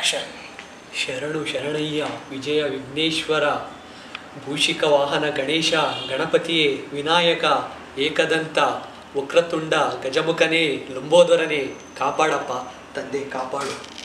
Action ಶರಣು ಶರಣಯ್ಯ ವಿಜಯ ವಿಘ್ನೇಶ್ವರ. ಭೂಷಿಕ ವಾಹನ ಗಣೇಶ, ಗಣಪತಿಯೇ, ವಿನಾಯಕ, ಏಕದಂತ, ವಕ್ರತುಂಡ, ಗಜಮುಖನೇ, ಲಂಬೋದರನೇ, ಕಾಪಾಡಪ್ಪ. ತಂದೆ, ಕಾಪಾಡು.